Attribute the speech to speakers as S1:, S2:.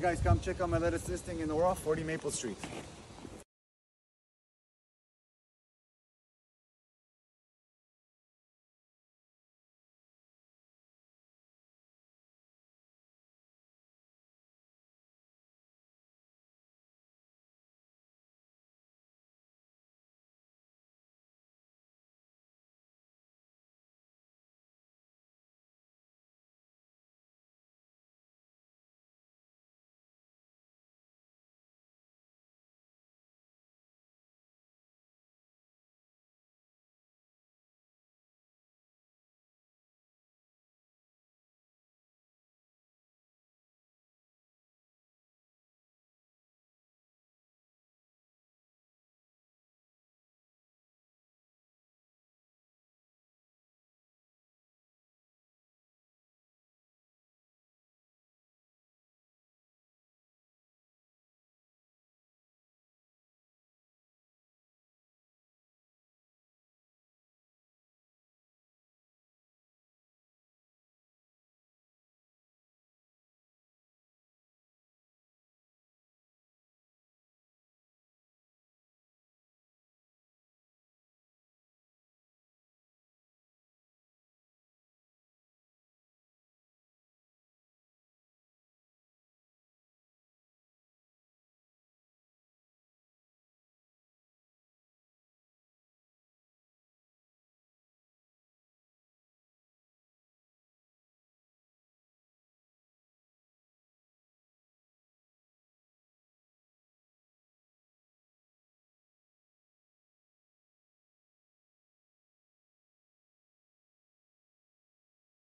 S1: Guys, come check out my latest listing in Aura, 40 Maple Street.